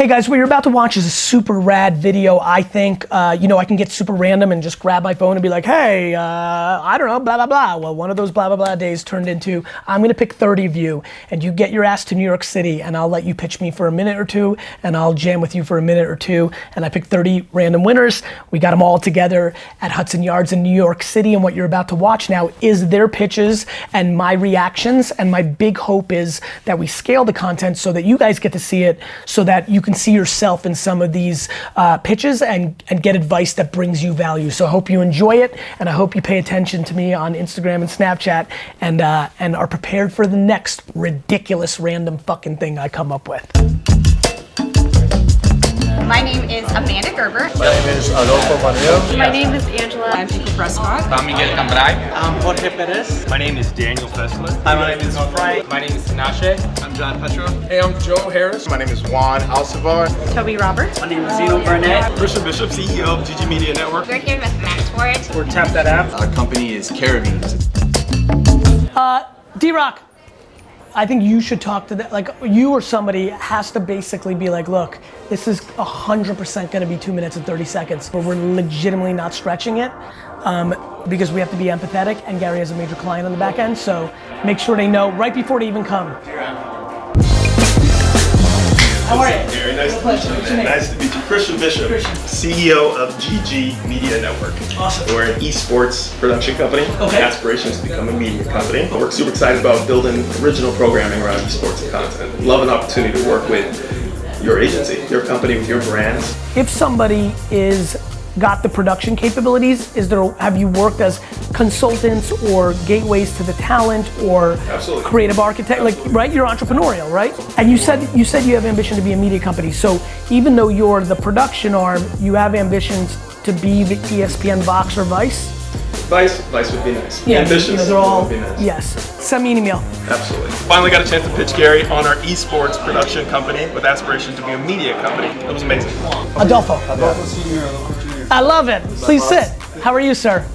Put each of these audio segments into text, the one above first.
Hey guys, what you're about to watch is a super rad video, I think. Uh, you know, I can get super random and just grab my phone and be like, hey, uh, I don't know, blah, blah, blah. Well, one of those blah, blah, blah days turned into, I'm gonna pick 30 of you and you get your ass to New York City and I'll let you pitch me for a minute or two and I'll jam with you for a minute or two. And I picked 30 random winners. We got them all together at Hudson Yards in New York City. And what you're about to watch now is their pitches and my reactions. And my big hope is that we scale the content so that you guys get to see it so that you can can see yourself in some of these uh, pitches and, and get advice that brings you value. So I hope you enjoy it, and I hope you pay attention to me on Instagram and Snapchat, and uh, and are prepared for the next ridiculous random fucking thing I come up with. My name is Amanda Gerber. My name is Adolfo Manuel. My name is Angela. I'm Pico Prescott. I'm Miguel Cambrai. I'm Jorge Perez. My name is Daniel Fessler. Hi, my name is Frank. My name is Tinashe. I'm John Petro. Hey, I'm Joe Harris. My name is Juan Alcivar. Toby Roberts. My name is Zeno Burnett. Christian Bishop, CEO of GG Media Network. We're here with Matt Torres. We're Tap That App. Our company is Caravines. Uh, D-Rock. I think you should talk to that. Like you or somebody has to basically be like, look, this is 100% going to be two minutes and 30 seconds, but we're legitimately not stretching it um, because we have to be empathetic. And Gary has a major client on the back end, so make sure they know right before they even come. How are you? Very nice to meet you, man. Nice to meet you. Christian Bishop, Christian. CEO of GG Media Network. Awesome. We're an esports production company. Okay. Aspirations to become a media company. We're super excited about building original programming around esports and content. Love an opportunity to work with your agency, your company, with your brands. If somebody is got the production capabilities? Is there have you worked as consultants or gateways to the talent or Absolutely. creative architect? Like right, you're entrepreneurial, right? And you said you said you have ambition to be a media company. So even though you're the production arm, you have ambitions to be the ESPN Vox or Vice. Vice, Vice would be nice. Yeah, Ambitious. you know, they're all would be nice. yes. Send me an email. Absolutely. Finally got a chance to pitch Gary on our esports production company with aspirations to be a media company. It was amazing. Adolfo. Adolfo Senior. I love it. Please sit. How are you, sir?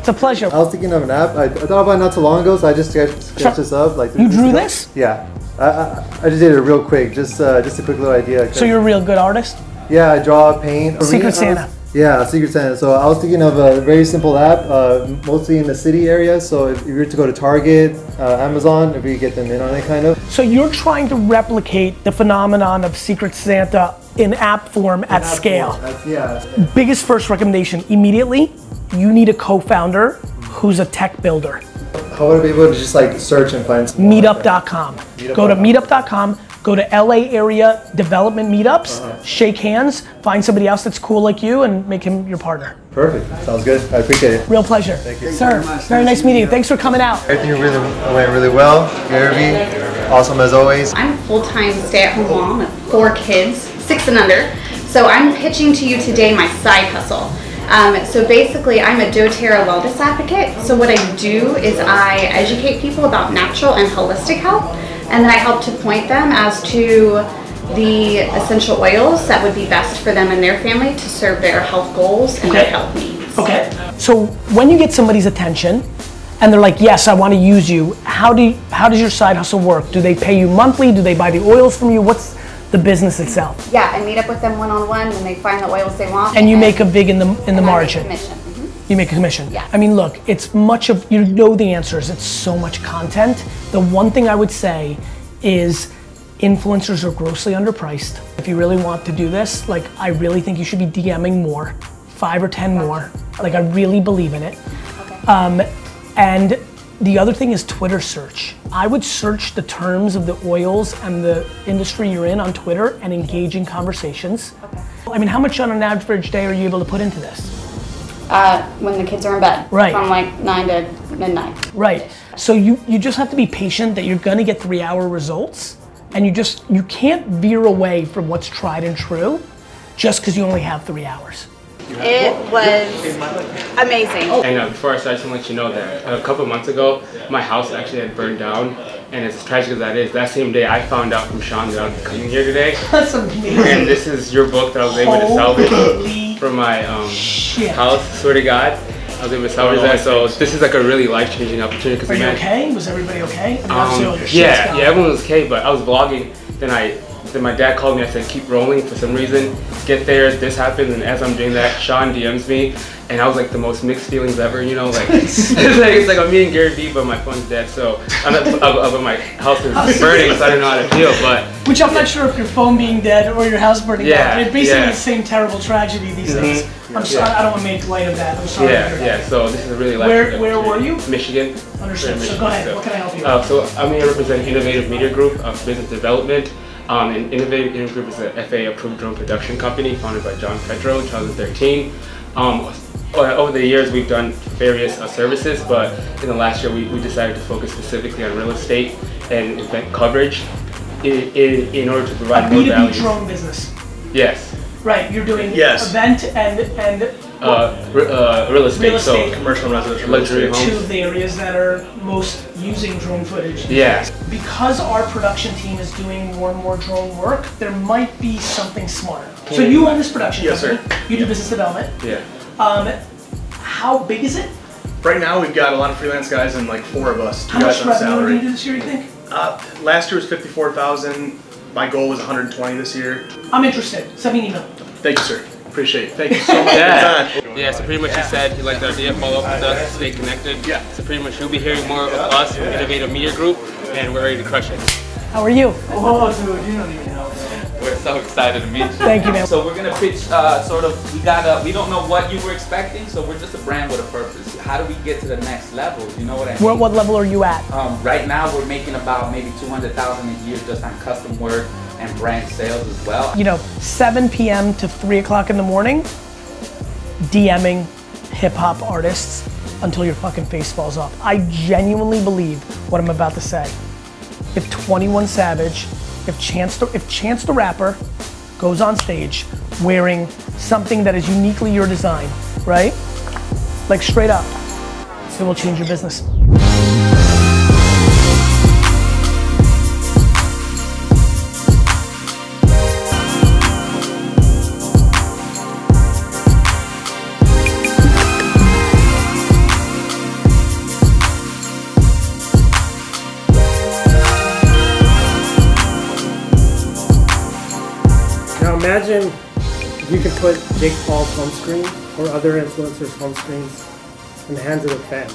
It's a pleasure. I was thinking of an app. I, I thought about it not too long ago, so I just sketched, sketched this up. Like you drew this? Yeah. I, I, I, just did it real quick. Just uh, just a quick little idea. So you're a real good artist? Yeah, I draw, paint. Secret Santa. Yeah, Secret Santa. So I was thinking of a very simple app, uh, mostly in the city area. So if, if you were to go to Target, uh, Amazon, if we get them in on it, kind of. So you're trying to replicate the phenomenon of Secret Santa in app form in at app scale. Form. yeah. Biggest first recommendation immediately, you need a co-founder who's a tech builder. How would I be able to just like search and find Meetup.com. Meetup. Go to meetup.com go to LA area development meetups, uh-huh. shake hands, find somebody else that's cool like you, and make him your partner. Perfect. Sounds good. I appreciate it. Real pleasure. Thank you. Sir, very, very nice meeting you. Thanks for coming out. Everything really went really well. Gary, awesome as always. I'm a full-time stay-at-home mom with four kids, six and under. So I'm pitching to you today my side hustle. Um, so basically, I'm a doTERRA wellness advocate. So what I do is I educate people about natural and holistic health and then I help to point them as to the essential oils that would be best for them and their family to serve their health goals and okay. their health needs. Okay. So when you get somebody's attention and they're like, "Yes, I want to use you." How do you, how does your side hustle work? Do they pay you monthly? Do they buy the oils from you? What's the business itself? Yeah, I meet up with them one on one when they find the oils they want. And you and make a big in the in the margin. commission. You make a commission. Yeah. I mean, look, it's much of you know the answers. It's so much content. The one thing I would say is influencers are grossly underpriced. If you really want to do this, like I really think you should be DMing more, five or ten more. Like I really believe in it. Okay. Um, and the other thing is Twitter search. I would search the terms of the oils and the industry you're in on Twitter and engage in conversations. Okay. I mean, how much on an average day are you able to put into this? Uh, when the kids are in bed. Right. From like nine to midnight. Right. So you, you just have to be patient that you're gonna get three hour results and you just, you can't veer away from what's tried and true just because you only have three hours. It was amazing. And uh, before I start, I just want to let you know that a couple months ago, my house actually had burned down. And as tragic as that is, that same day I found out from Sean that I was coming here today. That's amazing. And this is your book that I was able to salvage from my um, house, swear to God. I was able to salvage that, so this is like a really life-changing opportunity. Cause Are you man, okay? Was everybody okay? Um, yeah, yeah, everyone was okay, but I was vlogging, then I then my dad called me. I said, keep rolling. For some reason, get there. This happens. and as I'm doing that, Sean DMs me, and I was like the most mixed feelings ever. You know, like it's like it's like I'm meeting Gary Vee, but my phone's dead. So I'm uh, uh, my house is burning, so I don't know how to feel. But Which I'm not sure if your phone being dead or your house burning Yeah, down. It's basically yeah. the same terrible tragedy these Mhm. days. I'm sorry, Yeah. I don't want to make light of that. I'm sorry. yeah, that. yeah. So this is a really Where- life- where were you? Michigan. Understood. We're So go ahead. Michigan, What can I help you? Uh, so I'm here representing Innovative Media Group of Business Development. Um, and Innovative Media Group is a FAA-approved drone production company founded by John Petro in 2013. Um, over the years, we've done various uh, services, but in the last year, we, we decided to focus specifically on real estate and event coverage in, in, in order to provide A provide more B2B value. drone business. Yes. Right. You're doing Yes. event and and Uh, re- uh, real estate. Real estate. So Commercial and residential luxury estate. two of the areas that are most using drone footage. Yeah. Because our production team is doing more and more drone work, there might be something smarter. So you own this production Yes, sir. You do business development. Yeah. Um, how big is it? Right now, we've got a lot of freelance guys and like four of us. Two How much on revenue are you do this year? You think? Uh, last year was 54,000. My goal was 120 this year. I'm interested. Send me an email. Thank you, sir. Appreciate it. Thank you so much Yeah. for your time. Yeah, so pretty much he said he liked the idea, follow up with us, stay connected. Yeah. So pretty much you'll be hearing more of us from Innovative Media Group, and we're ready to crush it. How are you? Oh, dude, you don't even know. We're so excited to meet you. Thank you, man. So we're gonna pitch uh, sort of. We got to We don't know what you were expecting, so we're just a brand with a purpose. How do we get to the next level? You know what I mean? What, what level are you at? Um, right now, we're making about maybe 200,000 a year just on custom work and brand sales as well. You know, 7 p.m. to 3 o'clock in the morning, DMing hip hop artists until your fucking face falls off. I genuinely believe what I'm about to say. If 21 Savage, if Chance the, if Chance the Rapper goes on stage wearing something that is uniquely your design, right? Like straight up, it will change your business. Imagine you could put Jake Paul's home screen or other influencers' home screens in the hands of the fans.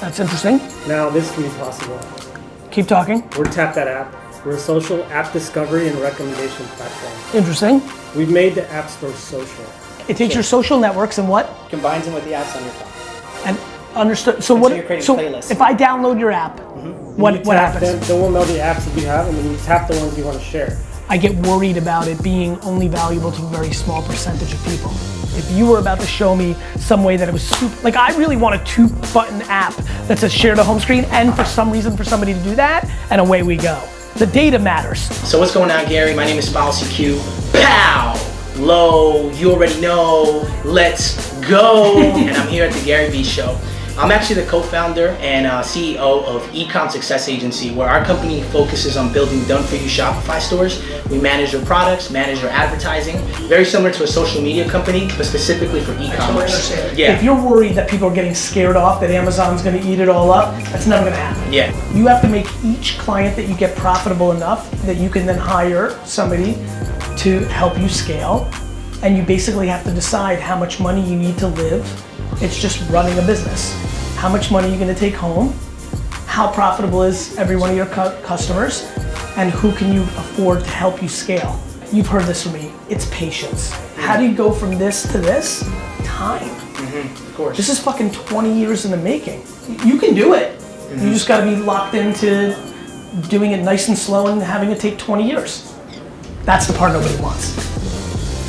That's interesting. Now this can be possible. Keep talking. We're Tap That App. We're a social app discovery and recommendation platform. Interesting. We've made the App Store social. It takes your social networks and what? combines them with the apps on your phone. And understood. So And what? so you're creating so playlists. if I download your app, mm-hmm. You what what happens? Them, then we'll know the apps that you have, and then you tap the ones you want to share. I get worried about it being only valuable to a very small percentage of people. If you were about to show me some way that it was super, like I really want a two button app that says share the home screen, and for some reason for somebody to do that, and away we go. The data matters. So what's going on, Gary? My name is Policy Q. Pow! Low, you already know. Let's go! and I'm here at the Gary Vee Show. I'm actually the co-founder and uh, CEO of Ecom Success Agency, where our company focuses on building done-for-you Shopify stores. We manage your products, manage your advertising, very similar to a social media company, but specifically for e-commerce. Yeah. If you're worried that people are getting scared off that Amazon's gonna eat it all up, that's never gonna happen. yeah. You have to make each client that you get profitable enough that you can then hire somebody to help you scale. And you basically have to decide how much money you need to live. It's just running a business. How much money are you gonna take home? How profitable is every one of your cu- customers? And who can you afford to help you scale? You've heard this from me. It's patience. How do you go from this to this? Time. Mm-hmm. Of course. This is fucking 20 years in the making. You can do it. You mm-hmm. just gotta be locked into doing it nice and slow and having it take 20 years. That's the part nobody wants.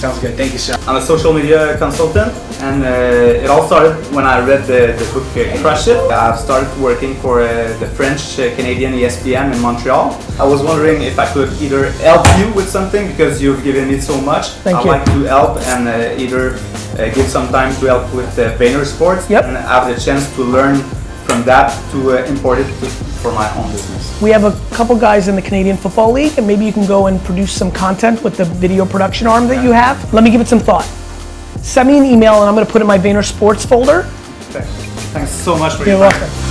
Sounds good. Thank you, sir. I'm a social media consultant, and uh, it all started when I read the, the book uh, Crush It. I've started working for uh, the French uh, Canadian ESPN in Montreal. I was wondering if I could either help you with something because you've given me so much. Thank I'd you. like to help and uh, either uh, give some time to help with uh, Vayner Sports Yep. and have the chance to learn from that to uh, import it to, for my own business. We have a couple guys in the Canadian Football League, and maybe you can go and produce some content with the video production arm that you have. Let me give it some thought. Send me an email, and I'm gonna put it in my Vayner Sports folder. Okay. Thanks so much for You're your time. welcome.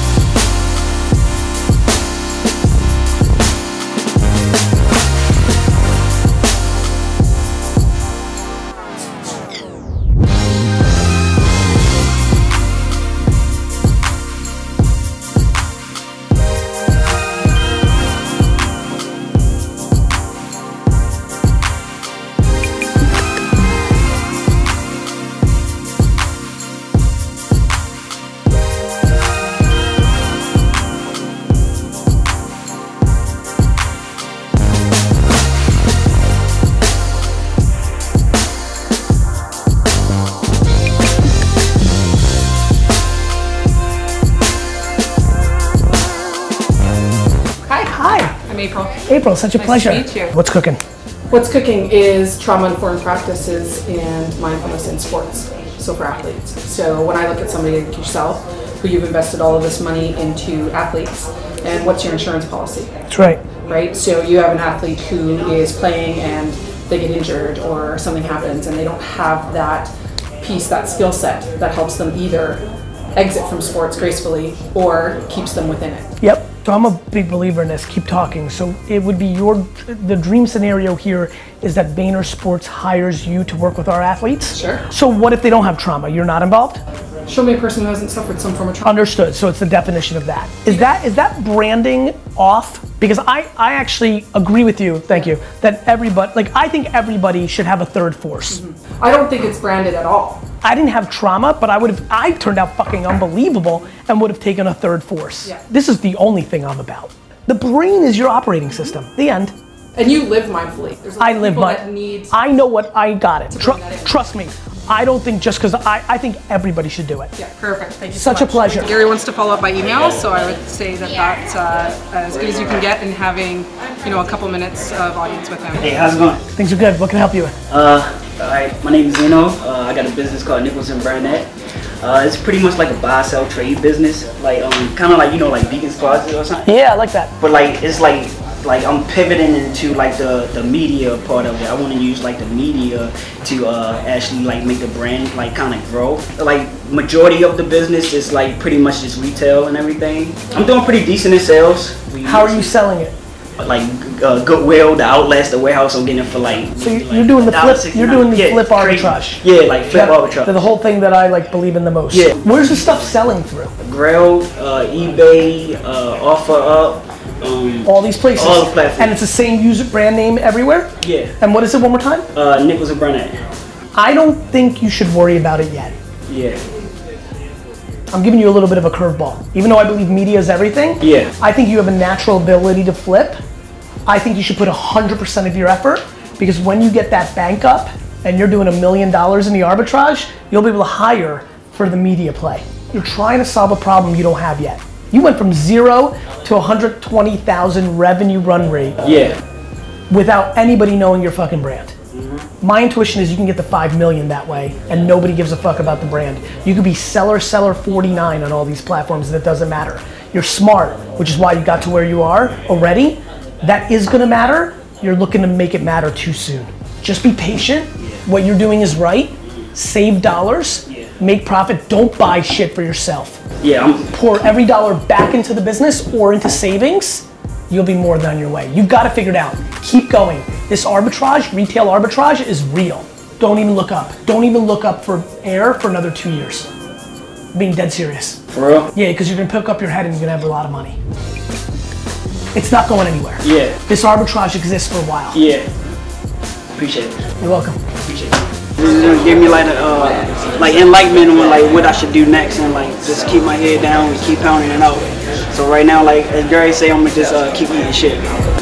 April, such a Nice to pleasure. meet you. What's cooking? What's cooking is trauma-informed practices and mindfulness in sports, so for athletes. So when I look at somebody like yourself, who you've invested all of this money into athletes, and what's your insurance policy? That's right. Right? So you have an athlete who is playing and they get injured or something happens and they don't have that piece, that skill set that helps them either exit from sports gracefully or keeps them within it. Yep. So I'm a big believer in this. Keep talking. So it would be your the dream scenario here is that Vayner Sports hires you to work with our athletes. Sure. So what if they don't have trauma? You're not involved. Show me a person who hasn't suffered some form of trauma. Understood. So it's the definition of that. Is that is that branding off? Because I I actually agree with you. Thank you. That everybody like I think everybody should have a third force. Mm-hmm. I don't think it's branded at all. I didn't have trauma, but I would have I turned out fucking unbelievable and would have taken a third force. Yeah. This is the only thing I'm about. The brain is your operating system. The end. And you live mindfully. There's a lot I of live people my. that need I know what I got it. Tru- bring that in. trust me. I don't think just because I, I think everybody should do it. Yeah, perfect. Thank you. Such so a pleasure. Gary wants to follow up by email, so I would say that that's uh, as good as you can get in having, you know, a couple minutes of audience with him. Hey, how's it going? Things are good. What can I help you with? Uh, alright, my name is Zeno. Uh, I got a business called Nichols and Burnett. Uh, it's pretty much like a buy sell trade business, like um, kind of like you know like Beacon's Closet or something. Yeah, I like that. But like it's like like I'm pivoting into like the the media part of it. I want to use like the media to uh, actually like make the brand like kind of grow. Like majority of the business is like pretty much just retail and everything. I'm doing pretty decent in sales. How are you selling it? Like uh, Goodwill, the outlets, the warehouse. I'm getting it for like. So you- you're doing the flip. You're doing the Yeah, flip arbitrage. Yeah, like flip That- arbitrage. The whole thing that I like believe in the most. Yeah. Where's the stuff selling through? Grail, uh, eBay, uh, OfferUp, um, All these places. All the platforms. And it's the same user brand name everywhere. Yeah. And what is it one more time? Uh, Nichols and Burnett. I don't think you should worry about it yet. Yeah. I'm giving you a little bit of a curveball. Even though I believe media is everything, Yeah. I think you have a natural ability to flip. I think you should put 100% of your effort because when you get that bank up and you're doing a million dollars in the arbitrage, you'll be able to hire for the media play. You're trying to solve a problem you don't have yet. You went from zero to 120,000 revenue run rate Yeah. without anybody knowing your fucking brand. Mm-hmm. My intuition is you can get the 5 million that way and nobody gives a fuck about the brand. You could be seller, seller 49 on all these platforms and it doesn't matter. You're smart, which is why you got to where you are already. That is gonna matter. You're looking to make it matter too soon. Just be patient. What you're doing is right. Save dollars, make profit. Don't buy shit for yourself. Yeah, I'm Pour every dollar back into the business or into savings you'll be more than on your way. You've got to figure it out. Keep going. This arbitrage, retail arbitrage, is real. Don't even look up. Don't even look up for air for another two years. I'm being dead serious. for real. Yeah, because you're gonna pick up your head and you're gonna have a lot of money. It's not going anywhere. Yeah. This arbitrage exists for a while. Yeah. Appreciate it. You're welcome. Appreciate it. This is gonna give me like a uh, like enlightenment on like what I should do next and like just keep my head down and keep pounding it out. So right now, like as Gary say, I'm gonna just uh, keep eating shit.